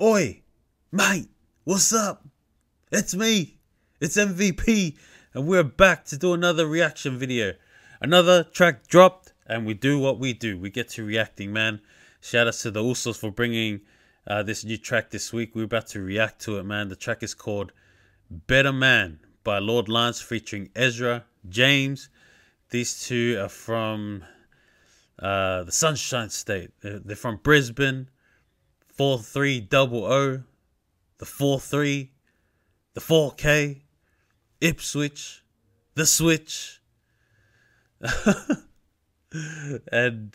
Oi, mate, what's up? It's me, it's MVP, and we're back to do another reaction video. Another track dropped, and we do what we do. We get to reacting, man. Shout out to the Usos for bringing uh, this new track this week. We're about to react to it, man. The track is called Better Man by Lawd Lance featuring Ezra James. These two are from uh, the Sunshine State. They're, they're from Brisbane. 4300, the four three, the 4K, Ipswich, the Switch, and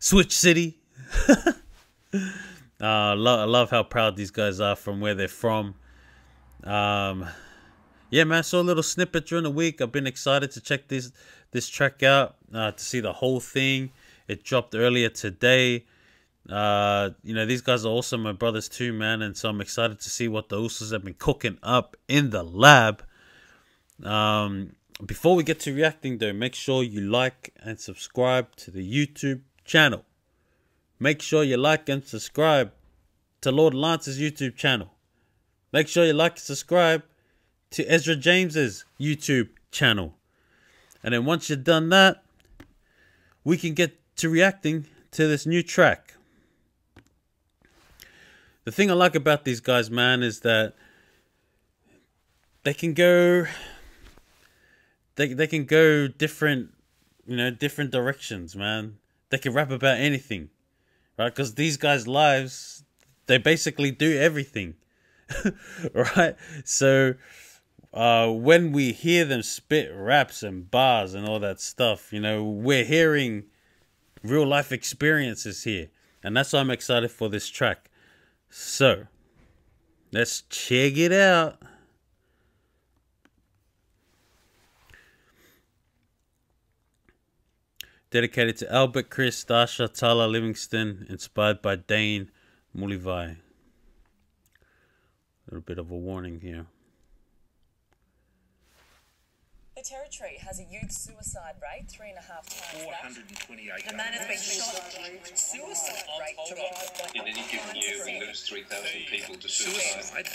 Switch City. uh, I, lo- I love how proud these guys are from where they're from. Um, yeah, man, I saw a little snippet during the week. I've been excited to check this this track out uh, to see the whole thing. It dropped earlier today. Uh, you know, these guys are also my brothers too, man, and so I'm excited to see what the Usos have been cooking up in the lab. Um, before we get to reacting, though, make sure you like and subscribe to the YouTube channel. Make sure you like and subscribe to Lawd Lance's YouTube channel. Make sure you like and subscribe to Ezra James's YouTube channel. And then once you've done that, we can get to reacting to this new track. The thing I like about these guys, man, is that they can go they they can go different, you know, different directions, man. They can rap about anything. Right? Cuz these guys' lives they basically do everything. right? So uh, when we hear them spit raps and bars and all that stuff, you know, we're hearing real life experiences here. And that's why I'm excited for this track. So, let's check it out. Dedicated to Albert, Chris, Dasha, Tala, Livingston, inspired by Dane Mulivai. A little bit of a warning here. The Territory has a youth suicide rate three and a half times that. 428. The man has been shot. Suicide rate to rise. In any given year, we lose 3,000 people to suicide. Suicide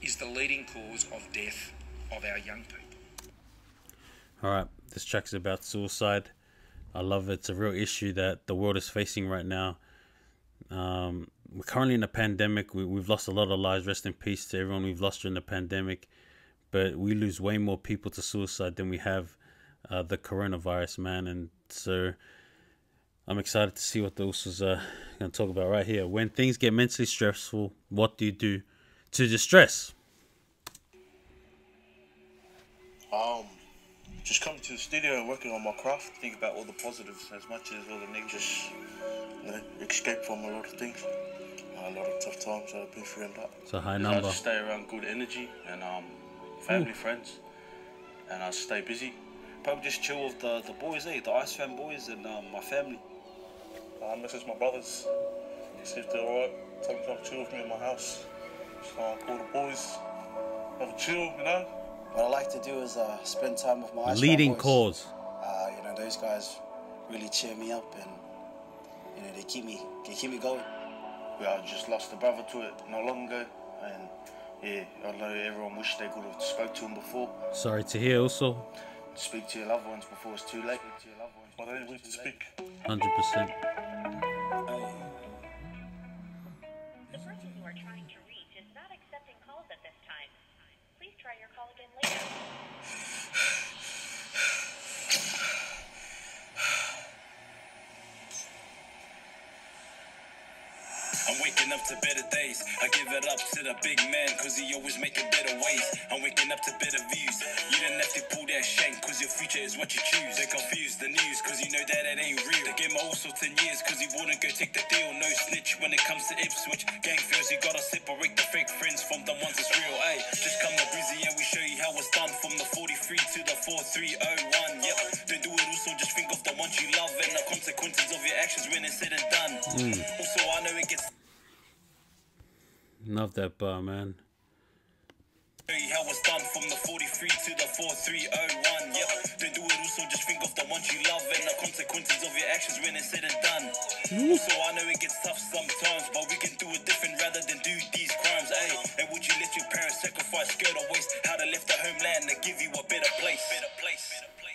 is the leading cause of death of our young people. Alright, this track is about suicide. I love it. It's a real issue that the world is facing right now. Um, we're currently in a pandemic. We, we've lost a lot of lives. Rest in peace to everyone we've lost during the pandemic but we lose way more people to suicide than we have uh, the coronavirus, man. And so I'm excited to see what the Usos are going to talk about right here. When things get mentally stressful, what do you do to distress? Um, just coming to the studio and working on my craft. Think about all the positives as much as all the negatives. You know, escape from a lot of things. a lot of tough times that I've been through and that. It's a high I number. just stay around good energy and um, family, friends, and I stay busy. Probably just chill with the, the boys, eh? The Ice Fan boys and um, my family. I message my brothers, see if they're alright. Tell them to come chill with me in my house. So I call the boys, have a chill, you know? What I like to do is uh, spend time with my Ice Leading boys. cause. Uh, you know, those guys really cheer me up and you know they keep me they keep me going. Yeah, I just lost a brother to it not long ago, and yeah, I know everyone wished they could have spoke to him before. Sorry to hear also. Speak to your loved ones before it's too late. Speak to your loved ones. But they need to speak. 100%. The person you are trying to reach is not accepting calls at this time. Please try your call again later. I'm waking up to better days. I give it up to the big man, cause he always making better ways. I'm waking up to better views. You didn't have to pull that shank, cause your future is what you choose. They confuse the news, cause you know that it ain't real. They gave me all sorts of years, cause he wouldn't go take the deal. No snitch when it comes to Ipswich. Gang feels you gotta separate the fake friends from the ones that's real. Ayy, just come to Brizzy and we show you how it's done. From the 43 to the 4301. Yep, don't do it also, just think of the ones you love and the consequences of your actions when it's said and done. Hmm. Also, I know it gets Love that bar, man. Was from the 43 to the 4301. Yep, they do it also. Just think of the ones you love and the consequences of your actions when it's said and done. I know it gets tough sometimes, but we can do it different rather than do these crimes. Hey, and would you let your parents sacrifice, skirt or waste? How left the homeland to give you a better place. Better place. Better place.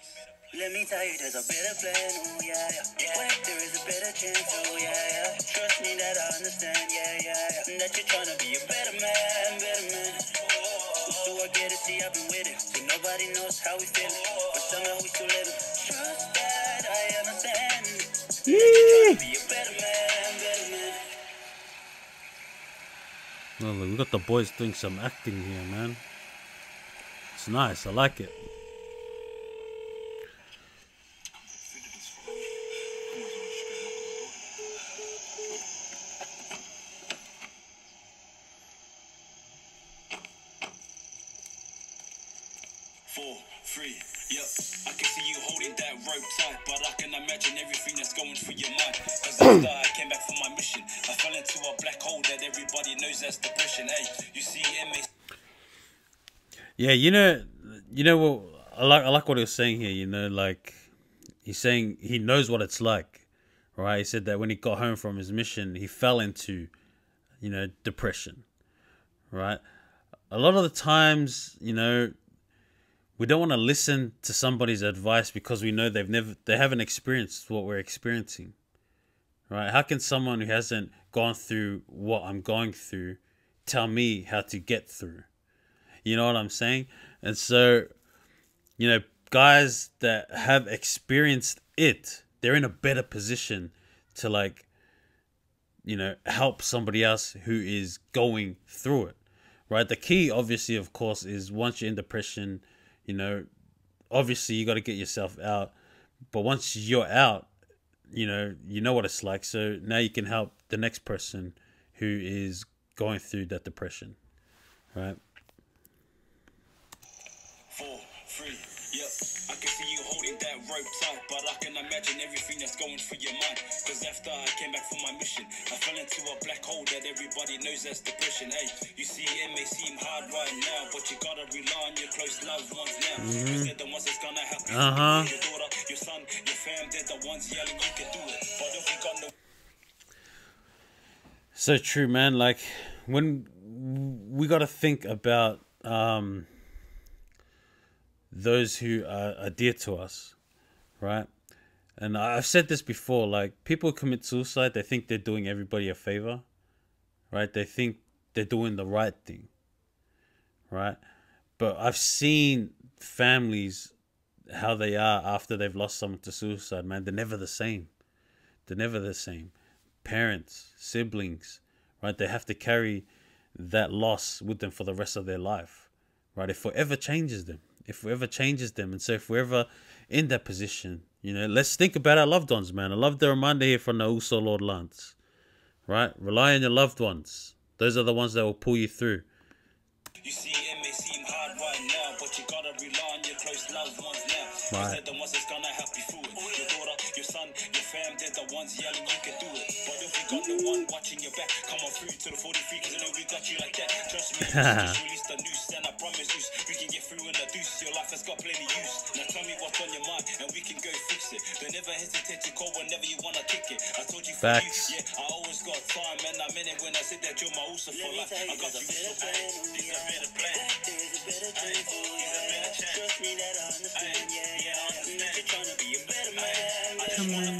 Let me tell you, there's a better plan, oh yeah, yeah. Wait, there is a better chance, oh yeah, yeah. Trust me that I understand, yeah, yeah, yeah. That you're trying to be a better man, better man. So I get it, see, I've been with it. So nobody knows how we feel, but somehow we still live. Trust that I understand. That you're trying to be a better man, better man. Oh, look, we got the boys doing some acting here, man. It's nice. I like it. Four, three, yep. I can see you holding that rope tight, but I can imagine everything that's going through your mind. Cause after I came back from my mission, I fell into a black hole that everybody knows that's depression. Hey, you see, MA Yeah, you know, you know what? I like. I like what he was saying here. You know, like he's saying he knows what it's like, right? He said that when he got home from his mission, he fell into, you know, depression, right? A lot of the times, you know, we don't want to listen to somebody's advice because we know they've never, they haven't experienced what we're experiencing, right? How can someone who hasn't gone through what I'm going through tell me how to get through? You know what I'm saying? And so, you know, guys that have experienced it, they're in a better position to like, you know, help somebody else who is going through it. Right? The key obviously of course is once you're in depression, you know, obviously you got to get yourself out. But once you're out, you know, you know what it's like. So now you can help the next person who is going through that depression. Right? Four, three, that tight, but I can imagine everything that's going through your mind. Cause after I came back from my mission, I fell into a black hole that everybody knows as depression. Hey, you see, it may seem hard right now, but you gotta rely on your close loved ones now. Cause they're the ones that's gonna help you. Uh-huh. Your daughter, your son, your fam, they're the ones yelling, you can do it. But if you got no So true, man. Like when we got to think about um, those who are, are dear to us, right? And I've said this before. Like people commit suicide, they think they're doing everybody a favor, right? They think they're doing the right thing, right? But I've seen families how they are after they've lost someone to suicide. Man, they're never the same. They're never the same parents, siblings, right? They have to carry that loss with them for the rest of their life, right? It forever changes them. It forever changes them. And so if we're ever in that position, you know, let's think about our loved ones, man. I love the reminder here from the Uso Lawd Lance, right? Rely on your loved ones. Those are the ones that will pull you through. You see, it may seem hard right now, but you gotta rely on your close loved ones now. Right. they're the ones that's gonna help you through it. Your daughter, your son, your fam, they're the ones yelling, you can do it. But if you got no one watching your back, come on through to the 43, cause I know we got you like that. Trust me, Your life has got plenty use. Now tell me what's on your mind, and we can go fix it. Don't ever hesitate to call whenever you wanna kick it. I told you for Facts. you, yeah, I always got time, and I meant it when I said that you're my uso for life. I got you so hey, This a better plan. There is a better chance, oh yeah. Trust me that I understand, yeah, yeah. That you're trying to be a better man, better man.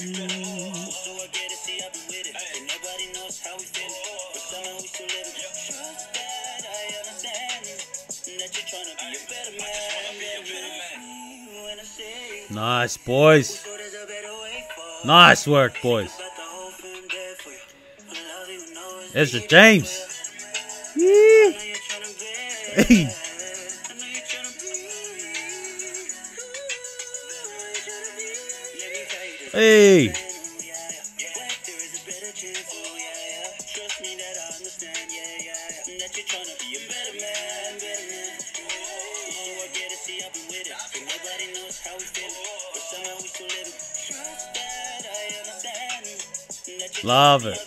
Yeah, yeah. There is a better chance, oh yeah, yeah. Trust me that I understand, yeah, yeah. That you're tryna be a better man, better man. Love it.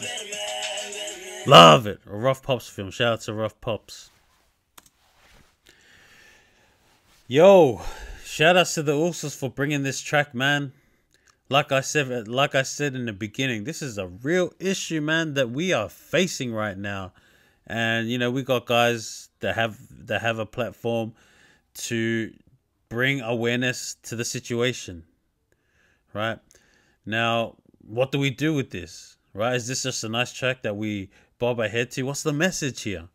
Love it. A Rough Pops film. Shout out to Rough Pops. Yo, shout outs to the Usos for bringing this track, man. Like I said, like I said in the beginning, this is a real issue, man, that we are facing right now and you know we got guys that have that have a platform to bring awareness to the situation right now what do we do with this right? Is this just a nice track that we bob ahead to? What's the message here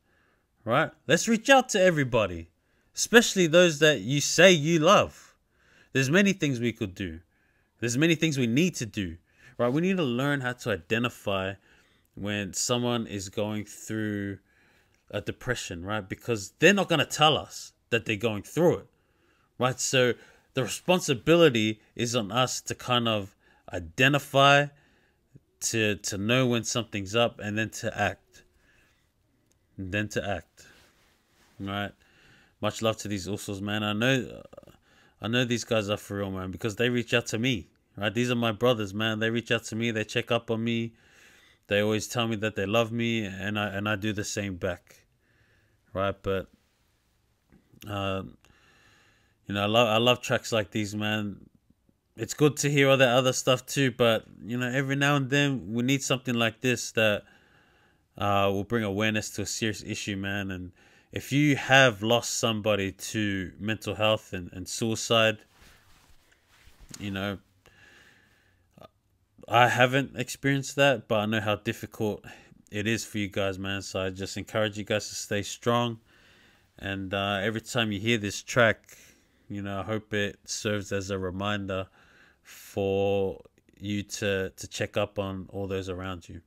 right? Let's reach out to everybody especially those that you say you love. There's many things we could do. There's many things we need to do right? We need to learn how to identify when someone is going through a depression, right? Because they're not going to tell us that they're going through it, right? So the responsibility is on us to kind of identify, to to know when something's up, and then to act. And then to act, right? Much love to these Usos, man. I know, I know these guys are for real, man, because they reach out to me, right? These are my brothers, man. They reach out to me. They check up on me they always tell me that they love me and I and I do the same back right but um you know I love I love tracks like these man it's good to hear all that other stuff too but you know every now and then we need something like this that uh will bring awareness to a serious issue man and if you have lost somebody to mental health and, and suicide you know I haven't experienced that, but I know how difficult it is for you guys, man. So I just encourage you guys to stay strong. And uh, every time you hear this track, you know, I hope it serves as a reminder for you to to check up on all those around you.